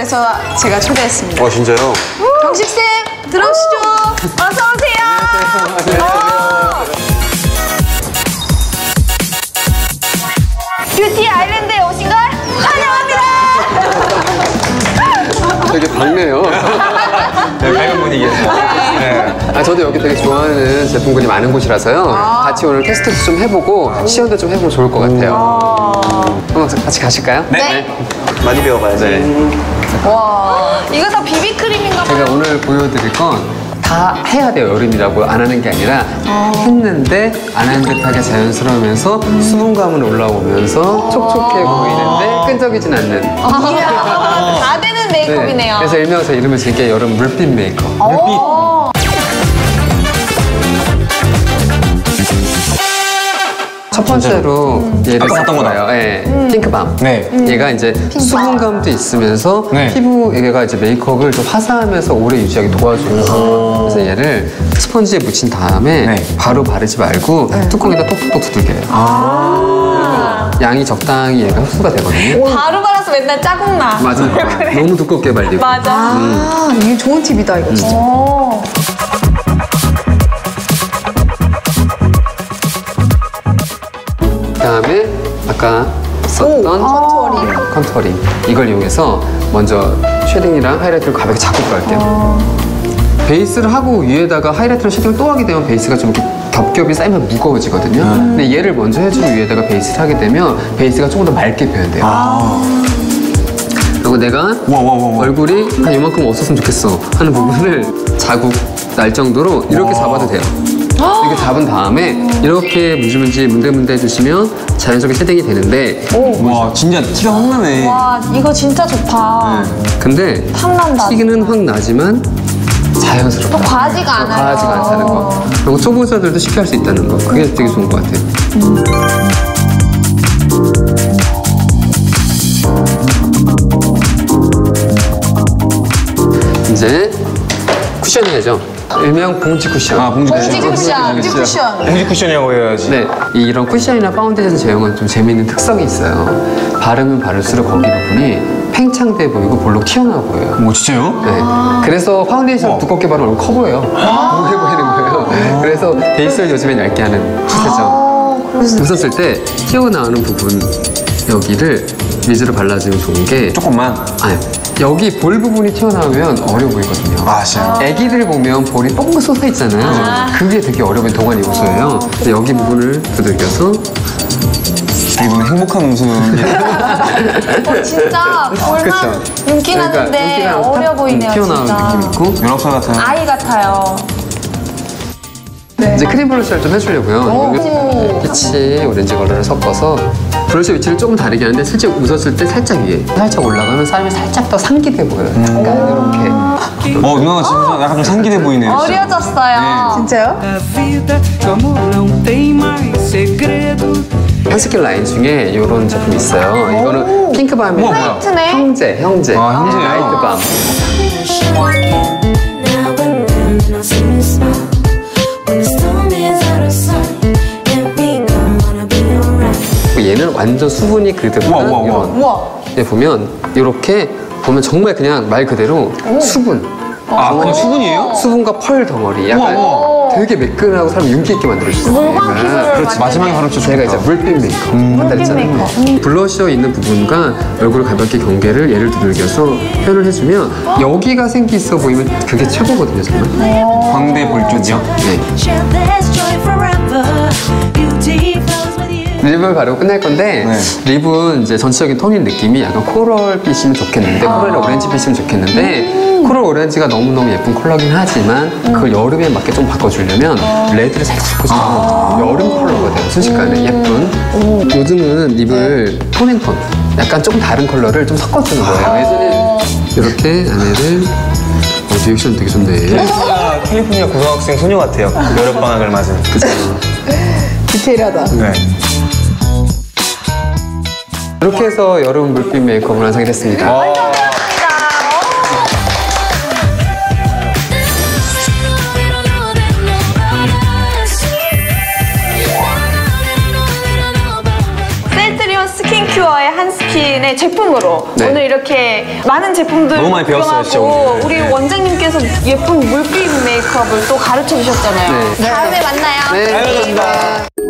그래서 제가 초대했습니다. 어 진짜요? 경식 쌤 들어오시죠. 어서 오세요. 어. 뷰티 아일랜드에 오신 걸 환영합니다. 되게 밝네요. 네, 밝은 분위기에서. 네. 아, 저도 여기 되게 좋아하는 제품군이 많은 곳이라서요. 같이 오늘 테스트도 좀 해보고 시연도 좀 해보면 좋을 것 같아요. 한번 같이 가실까요? 네. 많이 배워봐야지. 와 이거 다 비비크림인가 봐요. 제가 오늘 보여드릴 건 다 해야 돼요 여름이라고 안 하는 게 아니라 했는데 안 한 듯하게 자연스러우면서 수분감은 올라오면서 촉촉해 보이는데 끈적이진 않는 이야, 다 되는 네. 메이크업이네요. 그래서 일명 저 이름을 짓게 여름 물빛 메이크업 오. 첫 번째로 얘를 아까 봤던 거다. 써봐요 예, 핑크밤 네. 얘가 이제 수분감도 있으면서 네. 피부 얘가 이제 메이크업을 좀 화사하면서 오래 유지하게 도와줘요. 그래서 얘를 스펀지에 묻힌 다음에 네. 바로 바르지 말고 뚜껑에다 똑똑똑 두들겨요. 양이 적당히 얘가 흡수가 되거든요. 바로 발라서 맨날 짜증 나. 맞아 요. 너무 두껍게 발리고. 맞아. 아, 이게 좋은 팁이다, 이거 진짜. 그다음에 아까 썼던 contouring. contouring 이걸 이용해서 먼저 shading이랑 하이라이트를 가볍게 잡고 갈게요. 베이스를 하고 위에다가 하이라이트랑 shading을 또 하게 되면 베이스가 좀 이렇게 겹겹이 쌓이면 무거워지거든요. 근데 얘를 먼저 해주고 위에다가 베이스를 하게 되면 베이스가 조금 더 맑게 표현돼요. 그리고 내가 와, 와, 와, 와. 얼굴이 한 이만큼 없었으면 좋겠어 하는 부분을 자국 날 정도로 이렇게 잡아도 돼요. 이렇게 잡은 다음에 이렇게 문질문질 문대문대 해주시면 자연스럽게 shading이 되는데 와, 진짜 티가 확 나네. 와 이거 진짜 좋다. 근데 탐난다. 티는 확 나지만 자연스럽고 또 과하지가 않아요. 과하지가 않다는 거 그리고 초보자들도 쉽게 할 수 있다는 거 그게 되게 좋은 것 같아요 이제 cushioning이죠 일명 봉지 쿠션 아, 봉지 봉지 쿠션. 쿠션. 봉지 쿠션. 봉지 쿠션이라고 해야지. 네, 이 이런 쿠션이나 파운데이션 제형은 좀 재미있는 특성이 있어요. 바르면 바를수록 거기 부분이 팽창돼 보이고 볼록 튀어나와 보여요. 뭐, 진짜요? 네. 그래서 파운데이션 두껍게 바르면 커 보여요. 부해 보이는 거예요. 그래서 베이스를 요즘엔 얇게 하는 추세죠. 웃었을 때 튀어나오는 부분 여기를 위주로 발라주면 좋은 게 조금만. 아니, 여기 볼 부분이 튀어나오면 어려 보이거든요. 아, 진짜요? 애기들 보면 볼이 뻥긋 솟아 있잖아요. 그게 되게 어려 보이는 동안 요소예요. 여기 부분을 두들겨서 이분 행복한 웃음을. 어, 진짜 볼만 그쵸? 윤기 나는데 윤기가 어려 탁 보이네요 튀어나오는 진짜. 느낌 있고 19살 같아요. 아이 같아요. 이제 크림 블러셔를 좀 해주려고요. peach 오렌지 컬러를 섞어서 블러셔 위치를 조금 다르게 하는데 실제 웃었을 때 살짝 위에 살짝 올라가면 사람이 살짝 더 상기돼 보여요. 약간 이렇게 어, 누나가 진짜 약간 좀 상기돼 보이네요. 진짜. 어려졌어요. 진짜요? Mais segredo. 한스킨 라인 중에 이런 제품이 있어요. 이거는 핑크밤의 우와, 뭐야? 화이트네. 형제, 형제. 아, 형제예요? 라이트밤. 완전 수분이 그대로 우와, 우와, 우와. 이런. 보면 이렇게 보면 정말 그냥 말 그대로 수분. 아, 그건 수분이에요? 수분과 펄 덩어리. 약간 우와, 되게 매끈하고 사람 윤기 있게 만들어주죠. 물광 기술을 그렇지. 많이 마지막에 바로 진짜 제가 이제. 물빛 메이크업 한다 했잖아요 블러셔 있는 부분과 얼굴 가볍게 경계를 얘를 두들겨서 표현을 해주면 여기가 생기 있어 보이면 그게 최고거든요 정말. 광대 볼줄이요? 네. lip을 바르고 끝날 건데 네. lip은 이제 전체적인 톤인 느낌이 약간 coral빛이면 좋겠는데 coral 오렌지빛이면 좋겠는데 coral 오렌지가 너무너무 예쁜 컬러긴 하지만 그걸 여름에 맞게 좀 바꿔주려면 red를 살짝 섞어주면 여름 컬러가 돼요 순식간에. 예쁜. 요즘은 lip을 tone and tone 약간 조금 다른 컬러를 좀 섞어주는 거예요. 예전에 이렇게 안에를 어, 리액션 되게 좋네. 진짜 캘리포니아 고등학생 소녀 같아요. 여름방학을 맞은. 그죠? 디테일하다. 네. 이렇게 해서 여름 물빛 메이크업을 완성이 됐습니다 셀트리온 스킨큐어 퓨어의 한스킨의 제품으로 네. 오늘 이렇게 많은 제품들 너무 많이 배웠어요, 진짜 오늘. 우리 네. 원장님께서 예쁜 물빛 메이크업을 또 가르쳐 주셨잖아요. 네. 다음에 만나요. 네. 감사합니다.